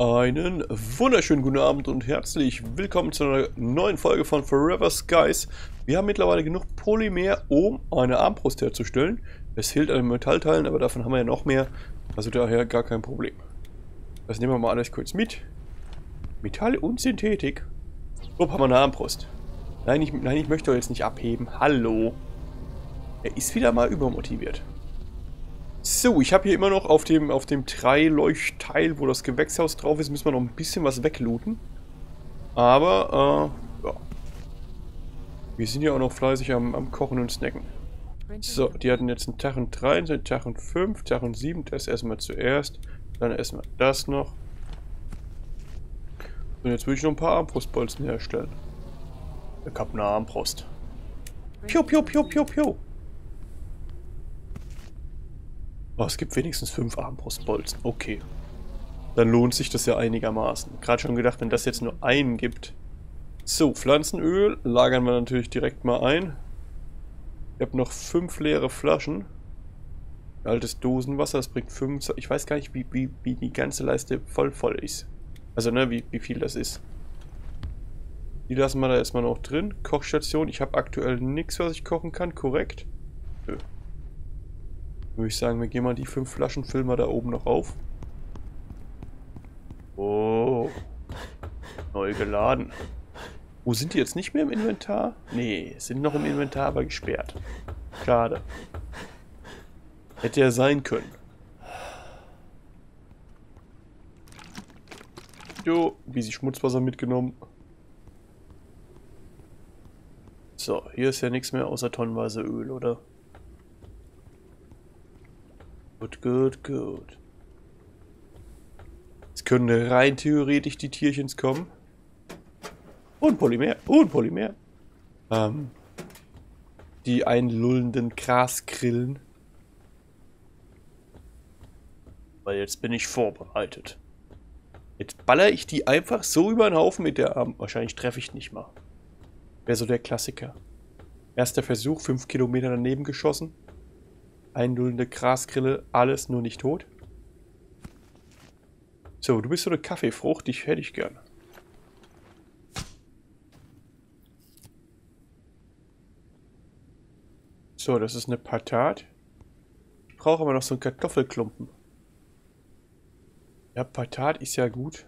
Einen wunderschönen guten Abend und herzlich willkommen zu einer neuen Folge von Forever Skies. Wir haben mittlerweile genug Polymer, um eine Armbrust herzustellen. Es fehlt an den Metallteilen, aber davon haben wir ja noch mehr. Also daher gar kein Problem. Das nehmen wir mal alles kurz mit. Metall und Synthetik. So, haben wir eine Armbrust. Nein ich, nein, ich möchte jetzt nicht abheben. Hallo. Er ist wieder mal übermotiviert. So, ich habe hier immer noch auf dem, auf dem Dreileuchtteil, wo das Gewächshaus drauf ist, müssen wir noch ein bisschen was weglooten. Aber, äh, ja. Wir sind ja auch noch fleißig am, am Kochen und Snacken. So, die hatten jetzt einen Tachen 3, einen Tachen 5, Tachen 7. Das essen wir zuerst. Dann essen wir das noch. Und jetzt will ich noch ein paar Armbrustbolzen herstellen. Ich habe eine Armbrust. Piu, piu, piu, piu, piu. Oh, es gibt wenigstens fünf Armbrustbolzen. Okay. Dann lohnt sich das ja einigermaßen. Gerade schon gedacht, wenn das jetzt nur einen gibt. So, Pflanzenöl lagern wir natürlich direkt mal ein. Ich habe noch fünf leere Flaschen. Altes Dosenwasser, das bringt fünf. Ich weiß gar nicht, wie, wie, wie die ganze Leiste voll voll ist. Also, ne, wie, wie viel das ist. Die lassen wir da erstmal noch drin. Kochstation. Ich habe aktuell nichts, was ich kochen kann, korrekt? Nö würde ich sagen, wir gehen mal die fünf Flaschen, füllen wir da oben noch auf. Oh. Neu geladen. Wo sind die jetzt nicht mehr im Inventar? Nee, sind noch im Inventar, aber gesperrt. Schade. Hätte ja sein können. Jo, wie sie Schmutzwasser mitgenommen. So, hier ist ja nichts mehr außer tonnenweise Öl, oder? Gut, gut, gut. Jetzt können rein theoretisch die Tierchens kommen. Und Polymer, und Polymer. Ähm, die einlullenden Grasgrillen. Weil jetzt bin ich vorbereitet. Jetzt baller ich die einfach so über den Haufen mit der Arm. Wahrscheinlich treffe ich nicht mal. Wäre so der Klassiker. Erster Versuch, 5 Kilometer daneben geschossen. Einlullende Grasgrille, alles nur nicht tot. So, du bist so eine Kaffeefrucht, dich hätte ich gern. So, das ist eine Patat. Ich brauche aber noch so einen Kartoffelklumpen. Ja, Patat ist ja gut.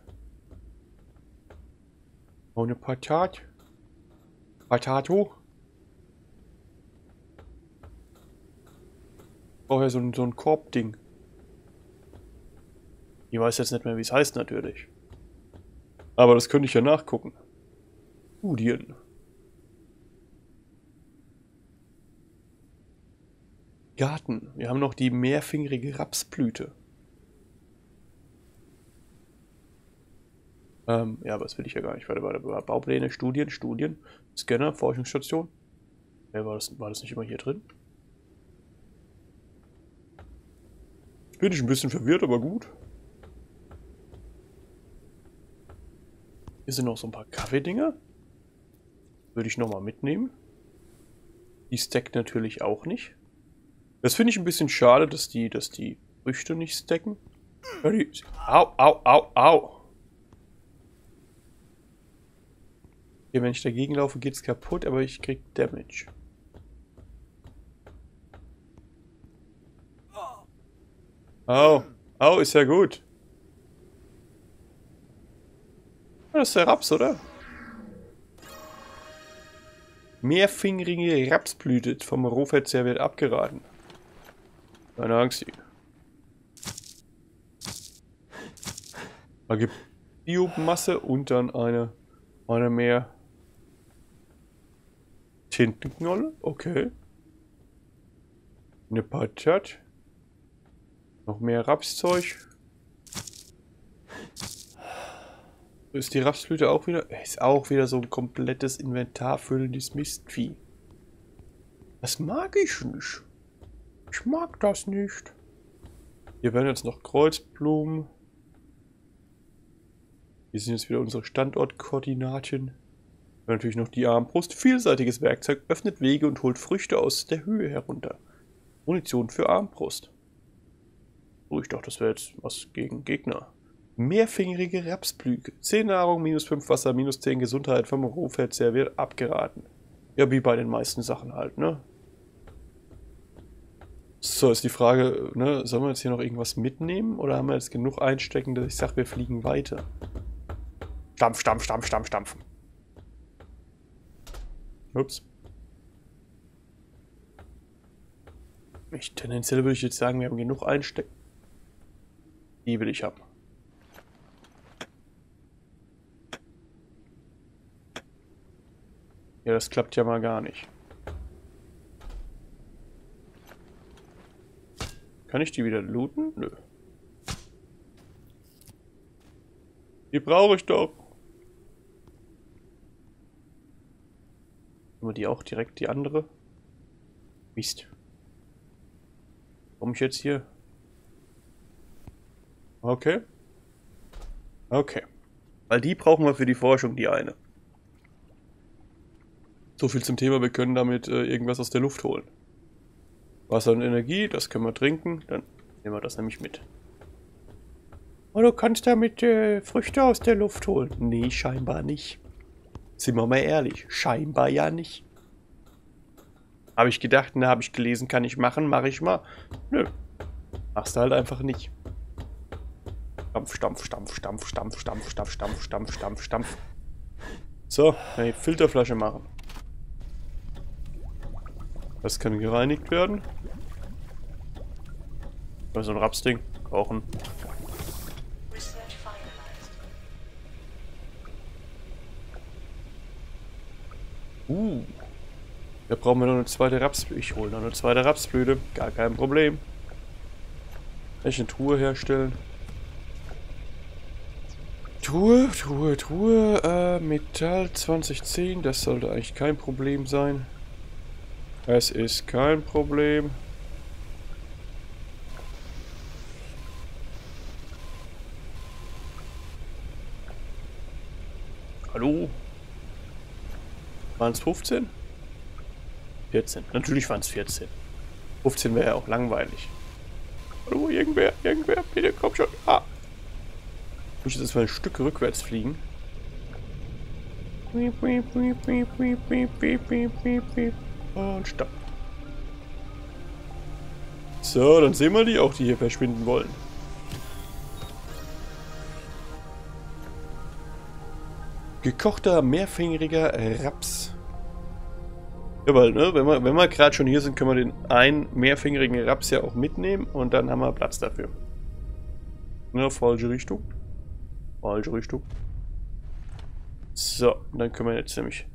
Ohne Patat. Patato. Brauche ja so ein, so ein Korbding. Ich weiß jetzt nicht mehr, wie es heißt natürlich. Aber das könnte ich ja nachgucken. Studien. Garten. Wir haben noch die mehrfingerige Rapsblüte. Ähm, ja, was will ich ja gar nicht. Warte, warte, Baupläne, Studien, Studien, Scanner, Forschungsstation. Ja, war, das, war das nicht immer hier drin? Bin ich ein bisschen verwirrt, aber gut. Hier sind noch so ein paar Kaffeedinger. Würde ich nochmal mitnehmen. Die stackt natürlich auch nicht. Das finde ich ein bisschen schade, dass die, dass die Früchte nicht stacken. Au, au, au, au. Okay, wenn ich dagegen laufe, geht es kaputt, aber ich krieg Damage. Oh, oh, ist ja gut. Das ist der Raps, oder? Mehrfingerige Rapsblüte vom Rohverzehr wird abgeraten. Keine Angst. Da gibt Biomasse und dann eine, eine mehr Tintenknolle. Okay. Eine Patat. Noch mehr Rapszeug. Ist die Rapsblüte auch wieder? Ist auch wieder so ein komplettes Inventar füllendes Mistvieh. Das mag ich nicht. Ich mag das nicht. Hier werden jetzt noch Kreuzblumen. Hier sind jetzt wieder unsere Standortkoordinaten. Natürlich noch die Armbrust. Vielseitiges Werkzeug öffnet Wege und holt Früchte aus der Höhe herunter. Munition für Armbrust. Oh, ich dachte, das wäre jetzt was gegen Gegner. Mehrfingerige Rapsblüte. 10 Nahrung, minus 5 Wasser, minus 10 Gesundheit vom Rohverzehr wird abgeraten. Ja, wie bei den meisten Sachen halt, ne? So, ist die Frage, ne, sollen wir jetzt hier noch irgendwas mitnehmen oder haben wir jetzt genug einstecken, dass ich sage, wir fliegen weiter? Stampf, stampf, stampf, stampf, stampf. Ups. Ich, tendenziell würde ich jetzt sagen, wir haben genug einstecken. Die will ich haben. Ja, das klappt ja mal gar nicht. Kann ich die wieder looten? Nö. Die brauche ich doch. Nehmen wir die auch direkt, die andere? Mist. Komme ich jetzt hier? Okay. Okay. Weil die brauchen wir für die Forschung, die eine. So viel zum Thema, wir können damit äh, irgendwas aus der Luft holen. Wasser und Energie, das können wir trinken. Dann nehmen wir das nämlich mit. Oh, du kannst damit äh, Früchte aus der Luft holen. Nee, scheinbar nicht. Sind wir mal ehrlich, scheinbar ja nicht. Habe ich gedacht, ne, habe ich gelesen, kann ich machen, mache ich mal. Nö, machst du halt einfach nicht. Stampf, stampf, stampf, stampf, stampf, stampf, stampf, stampf, stampf, stampf, stampf. So, ich Filterflasche machen. Das kann gereinigt werden. So ein Rapsding. Kochen. Uh. Da brauchen wir noch eine zweite Rapsblüte. Ich hole noch eine zweite Rapsblüte. Gar kein Problem. Eine Truhe herstellen? Truhe, Truhe, Truhe. Äh, Metall 2010. Das sollte eigentlich kein Problem sein. Es ist kein Problem. Hallo? Waren es 15? 14. Natürlich waren es 14. 15 wäre ja auch langweilig. Hallo, irgendwer, irgendwer, bitte komm schon. Ah. Muss ich jetzt mal ein Stück rückwärts fliegen? Und stopp. So, dann sehen wir die auch, die hier verschwinden wollen. Gekochter, mehrfingeriger Raps. Ja, weil, ne, wenn wir, wenn wir gerade schon hier sind, können wir den einen mehrfingerigen Raps ja auch mitnehmen und dann haben wir Platz dafür. Ne, falsche Richtung. Falsche Richtung. So, dann können wir jetzt nämlich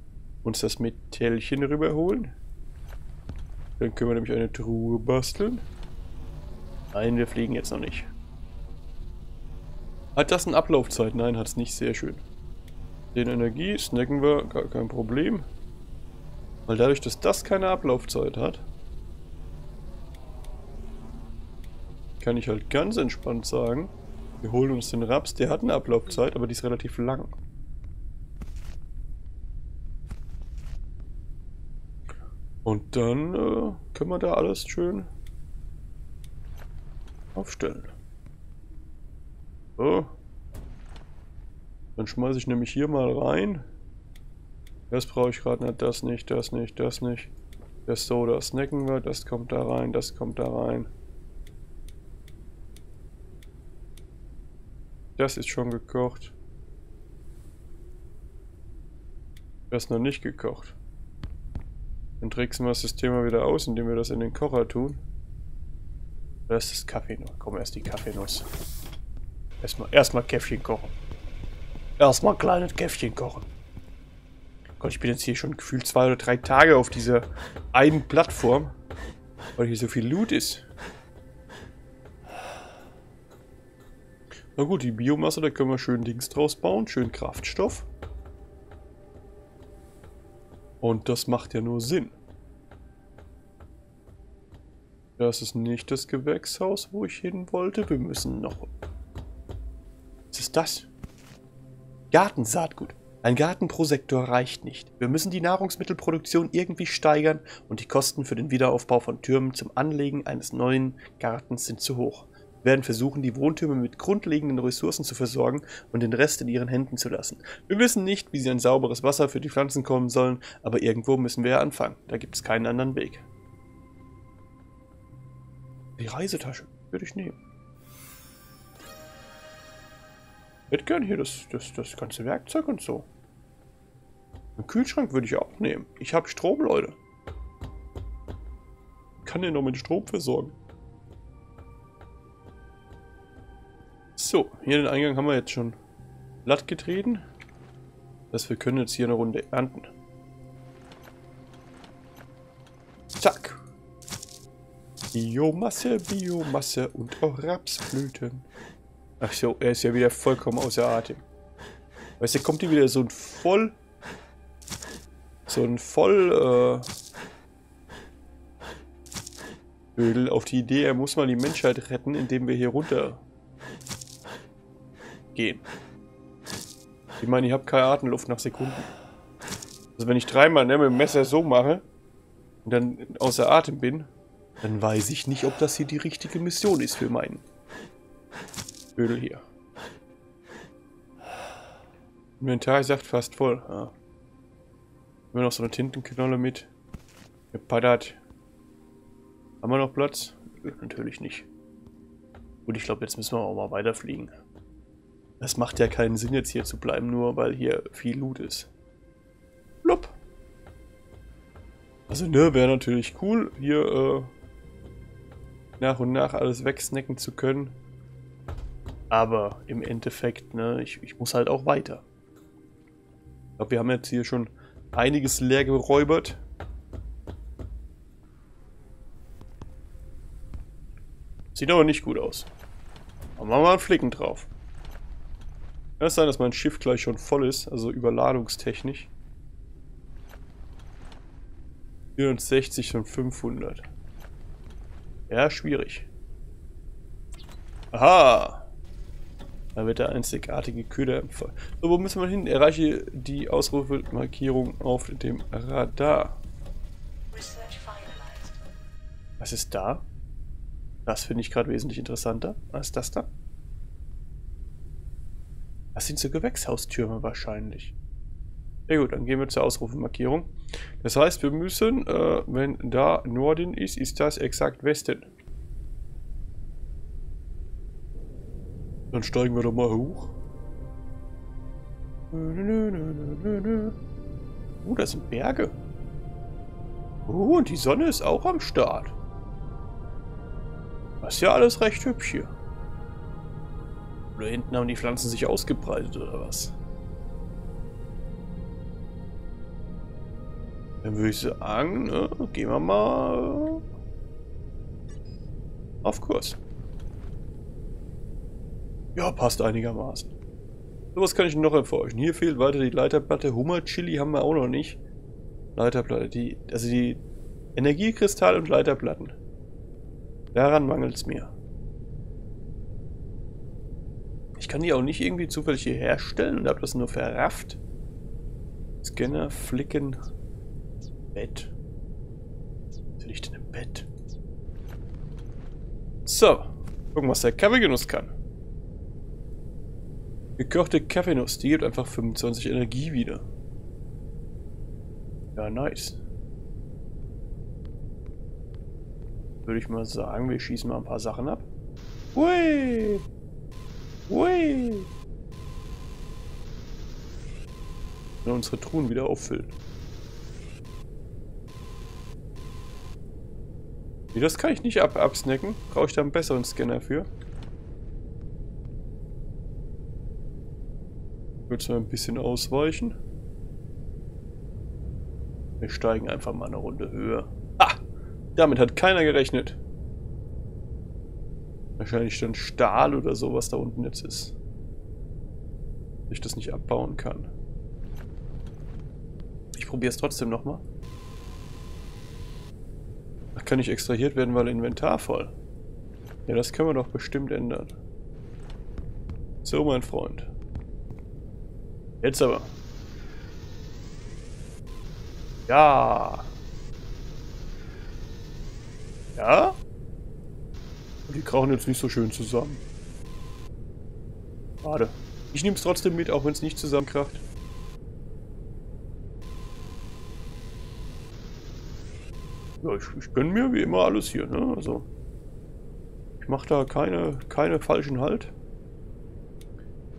uns das Metallchen rüberholen. Dann können wir nämlich eine Truhe basteln. Nein, wir fliegen jetzt noch nicht. Hat das eine Ablaufzeit? Nein, hat es nicht. Sehr schön. Den Energie snacken wir, gar kein Problem. Weil dadurch, dass das keine Ablaufzeit hat, kann ich halt ganz entspannt sagen, wir holen uns den Raps, der hat eine Ablaufzeit, aber die ist relativ lang. Und dann äh, können wir da alles schön aufstellen. So. Dann schmeiße ich nämlich hier mal rein. Das brauche ich gerade nicht, das nicht, das nicht, das nicht. Das Soda snacken wir, das kommt da rein, das kommt da rein. Das ist schon gekocht. Das ist noch nicht gekocht. Dann tricksen wir das mal wieder aus, indem wir das in den Kocher tun. Das ist Kaffeenuss. Komm, erst die Kaffeenuss. Erstmal, erstmal Käffchen kochen. Erstmal kleines Käffchen kochen. Gott, ich bin jetzt hier schon gefühlt zwei oder drei Tage auf dieser einen Plattform, weil hier so viel Loot ist. Na gut, die Biomasse, da können wir schön Dings draus bauen, schön Kraftstoff. Und das macht ja nur Sinn. Das ist nicht das Gewächshaus, wo ich hin wollte. Wir müssen noch... Was ist das? Gartensaatgut. Ein Garten pro Sektor reicht nicht. Wir müssen die Nahrungsmittelproduktion irgendwie steigern und die Kosten für den Wiederaufbau von Türmen zum Anlegen eines neuen Gartens sind zu hoch. Werden versuchen, die Wohntürme mit grundlegenden Ressourcen zu versorgen und den Rest in ihren Händen zu lassen. Wir wissen nicht, wie sie an sauberes Wasser für die Pflanzen kommen sollen, aber irgendwo müssen wir ja anfangen. Da gibt es keinen anderen Weg. Die Reisetasche würde ich nehmen. Ich hätte gern hier das, das, das ganze Werkzeug und so. Einen Kühlschrank würde ich auch nehmen. Ich habe Strom, Leute. Ich kann den noch mit Strom versorgen. So, hier den Eingang haben wir jetzt schon glatt getreten. Das wir können jetzt hier eine Runde ernten. Zack. Biomasse, Biomasse und auch Rapsblüten. Ach so, er ist ja wieder vollkommen außer Atem. Weißt du, kommt hier wieder so ein voll... So ein voll... Äh, auf die Idee, er muss mal die Menschheit retten, indem wir hier runter gehen. Ich meine, ich habe keine Atemluft nach Sekunden. Also wenn ich dreimal ne, mit dem Messer so mache und dann außer Atem bin, dann weiß ich nicht, ob das hier die richtige Mission ist für meinen Öl hier. Inventar sagt fast voll. Ja. Immer noch so eine Tintenknolle mit. Gepaddert. Haben wir noch Platz? Natürlich nicht. Gut, ich glaube, jetzt müssen wir auch mal weiterfliegen. Es macht ja keinen Sinn, jetzt hier zu bleiben, nur weil hier viel Loot ist. Blub. Also, ne, wäre natürlich cool, hier äh, nach und nach alles wegsnacken zu können. Aber im Endeffekt, ne, ich, ich muss halt auch weiter. Ich glaube, wir haben jetzt hier schon einiges leer geräubert. Sieht aber nicht gut aus. Machen wir mal einen Flicken drauf. Kann es sein, dass mein Schiff gleich schon voll ist, also überladungstechnisch. 64 von 500. Ja, schwierig. Aha! Da wird der einzigartige Köder empfohlen. So, wo müssen wir hin? Erreiche die Ausrufemarkierung auf dem Radar. Was ist da? Das finde ich gerade wesentlich interessanter. Ist das da? Das sind so Gewächshaustürme wahrscheinlich. Ja gut, dann gehen wir zur Ausrufemarkierung. Das heißt, wir müssen, äh, wenn da Norden ist, ist das exakt Westen. Dann steigen wir doch mal hoch. Oh, das sind Berge. Oh, und die Sonne ist auch am Start. Das ist ja alles recht hübsch hier. Oder hinten haben die Pflanzen sich ausgebreitet oder was? Dann würde ich sagen, ne, gehen wir mal auf Kurs. Ja, passt einigermaßen. So, was kann ich noch erforschen? Hier fehlt weiter die Leiterplatte. Hummer-Chili haben wir auch noch nicht. Leiterplatte, die, also die Energiekristall und Leiterplatten. Daran mangelt es mir. Ich kann die auch nicht irgendwie zufällig hier herstellen und habe das nur verrafft. Scanner, Flicken, Bett. Was liegt denn im Bett? So, gucken, was der Kaffeegenuss kann. Gekochte Kaffeenuss, die gibt einfach 25 Energie wieder. Ja, nice. Würde ich mal sagen, wir schießen mal ein paar Sachen ab. Hui! Hui! Und unsere Truhen wieder auffüllen. Wie, das kann ich nicht ab absnacken. Brauche ich da einen besseren Scanner für? Wird mal ein bisschen ausweichen. Wir steigen einfach mal eine Runde höher. Ah! Damit hat keiner gerechnet. Wahrscheinlich dann Stahl oder so, was da unten jetzt ist. Ich das nicht abbauen kann. Ich probiere es trotzdem nochmal. Ach, kann nicht extrahiert werden, weil Inventar voll. Ja, das können wir doch bestimmt ändern. So, mein Freund. Jetzt aber. Ja. Ja? Krachen jetzt nicht so schön zusammen. Schade. Ich nehme es trotzdem mit, auch wenn es nicht zusammenkracht. Ja, ich, ich gönne mir wie immer alles hier, ne? Also. Ich mache da keine, keine falschen Halt.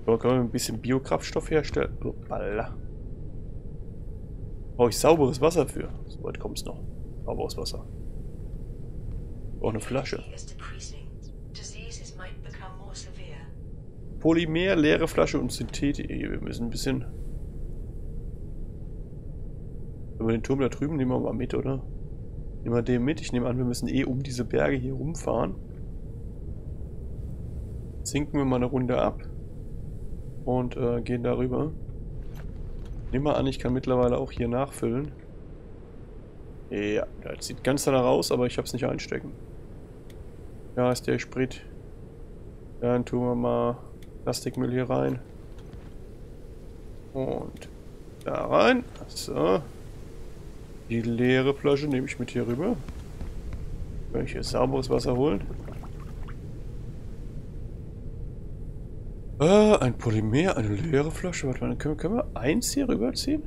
Da können wir ein bisschen Biokraftstoff herstellen. Oh, Brauche ich sauberes Wasser für. Soweit kommt es noch. Sauberes Wasser. Auch eine Flasche. Polymer, leere Flasche und Synthetik. Wir müssen ein bisschen... Wenn wir den Turm da drüben nehmen wir mal mit, oder? Nehmen wir den mit. Ich nehme an, wir müssen eh um diese Berge hier rumfahren. Sinken wir mal eine Runde ab. Und äh, gehen darüber. Nehmen wir an, ich kann mittlerweile auch hier nachfüllen. Ja, das sieht ganz danach aus, aber ich habe es nicht einstecken. Ja, ist der Sprit. Dann tun wir mal Plastikmüll hier rein. Und da rein. So. Die leere Flasche nehme ich mit hier rüber. Kann ich hier sauberes Wasser holen? Äh, ein Polymer, eine leere Flasche. Warte mal, können, können wir eins hier rüberziehen?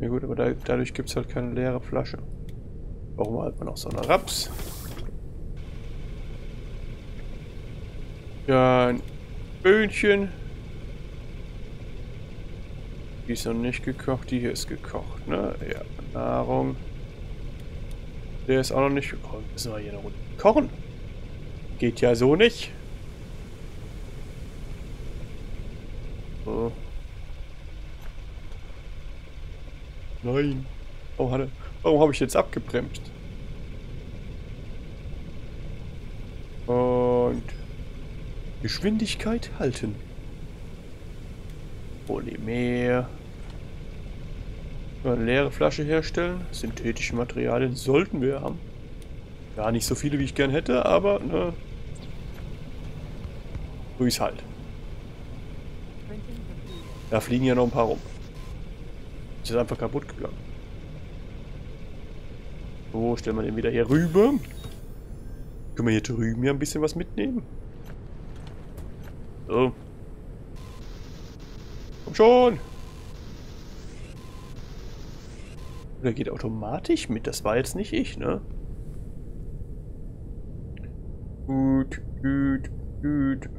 Ja gut, aber da, dadurch gibt es halt keine leere Flasche. Warum hat man auch so eine Raps? Ein Böhnchen. Die ist noch nicht gekocht, die hier ist gekocht, ne? Ja, Nahrung. Der ist auch noch nicht gekocht. Müssen wir hier eine Runde kochen? Geht ja so nicht. So. Nein. Oh, hatte. Warum habe ich jetzt abgebremst? Und Geschwindigkeit halten. Polymer. Eine leere Flasche herstellen. Synthetische Materialien sollten wir haben. Ja, nicht so viele, wie ich gern hätte, aber ne, so ist halt. Da fliegen ja noch ein paar rum. Ist jetzt einfach kaputt gegangen. So, stellen wir den wieder hier rüber. Können wir hier drüben ja ein bisschen was mitnehmen? So. Komm schon! Der geht automatisch mit. Das war jetzt nicht ich, ne? Gut, gut, gut.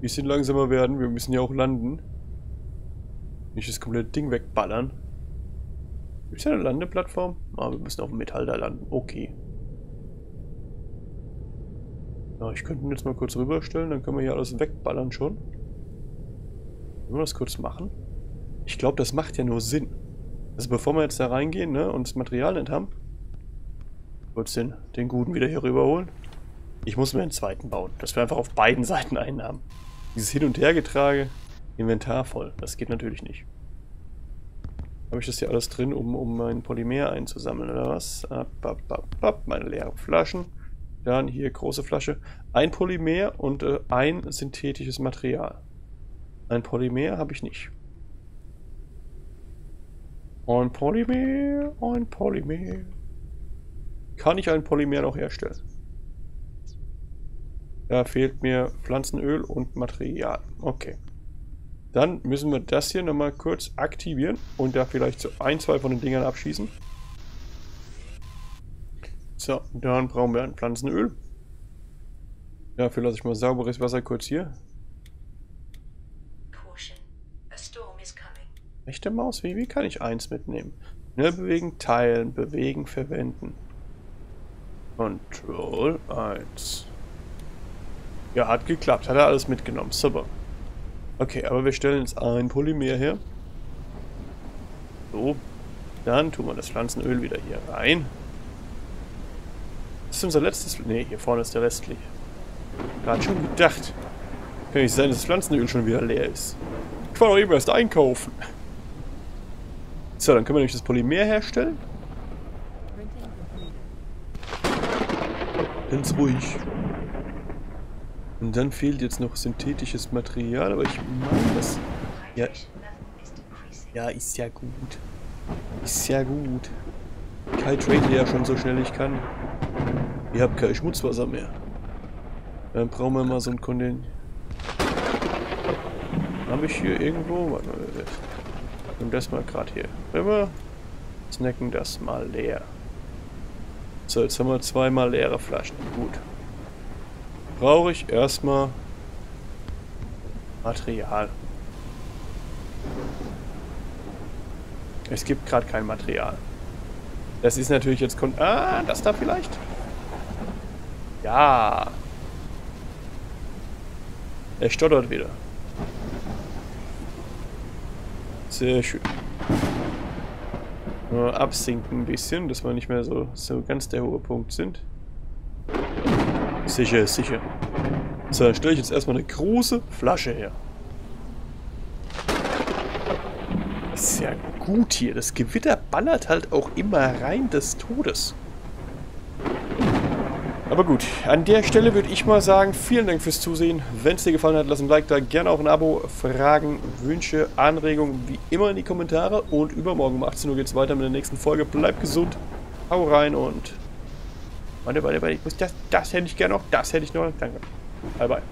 Bisschen langsamer werden. Wir müssen ja auch landen. Nicht das komplette Ding wegballern. Gibt es eine Landeplattform? Ah, wir müssen auf dem Metall da landen. Okay. Ja, ich könnte ihn jetzt mal kurz rüberstellen, dann können wir hier alles wegballern schon. Wollen wir das kurz machen? Ich glaube, das macht ja nur Sinn. Also bevor wir jetzt da reingehen ne, und das Material nicht haben, kurz den, den Guten wieder hier rüberholen. Ich muss mir einen zweiten bauen, dass wir einfach auf beiden Seiten einen haben. Dieses Hin- und Hergetrage, Inventar voll. Das geht natürlich nicht. Habe ich das hier alles drin, um, um mein Polymer einzusammeln, oder was? Ab, ab, ab, ab, meine leeren Flaschen. Dann hier große Flasche. Ein Polymer und äh, ein synthetisches Material. Ein Polymer habe ich nicht. Ein Polymer, ein Polymer. Kann ich ein Polymer noch herstellen? Da fehlt mir Pflanzenöl und Material. Okay. Dann müssen wir das hier nochmal kurz aktivieren und da vielleicht so ein, zwei von den Dingern abschießen. So, dann brauchen wir ein Pflanzenöl. Dafür lasse ich mal sauberes Wasser kurz hier. Rechte Maus, wie, wie kann ich eins mitnehmen? Schnell bewegen, teilen, bewegen, verwenden. Control 1. Ja, hat geklappt. Hat er alles mitgenommen. Super. Okay, aber wir stellen jetzt ein Polymer her. So. Dann tun wir das Pflanzenöl wieder hier rein. Ist unser letztes... Ne, hier vorne ist der restliche. Gerade schon gedacht. Kann nicht sein, dass das Pflanzenöl schon wieder leer ist. Ich war doch eben erst einkaufen. So, dann können wir nämlich das Polymer herstellen. Ganz ruhig. Und dann fehlt jetzt noch synthetisches Material, aber ich meine das... Ja, ja, ist ja gut. Ist ja gut. Kai trade ja schon so schnell ich kann. Ich habe kein Schmutzwasser mehr. Dann brauchen wir mal so ein Kondensat. Habe ich hier irgendwo? Warte mal, nehmen das mal gerade hier rüber. Snacken das mal leer. So, jetzt haben wir zweimal leere Flaschen. Gut. Brauche ich erstmal Material. Es gibt gerade kein Material. Das ist natürlich jetzt... Kon ah, das da vielleicht? Ja. Er stottert wieder. Sehr schön. Nur absinken ein bisschen, dass wir nicht mehr so, so ganz der hohe Punkt sind. Sicher sicher. So, dann stelle ich jetzt erstmal eine große Flasche her. Das ist ja gut hier. Das Gewitter ballert halt auch immer rein des Todes. Aber gut, an der Stelle würde ich mal sagen, vielen Dank fürs Zusehen. Wenn es dir gefallen hat, lass ein Like da, gerne auch ein Abo, Fragen, Wünsche, Anregungen, wie immer in die Kommentare. Und übermorgen um 18 Uhr geht es weiter mit der nächsten Folge. Bleib gesund, hau rein und... Warte, warte, warte, ich muss das, das hätte ich gerne noch, das hätte ich noch. Danke. Bye, bye.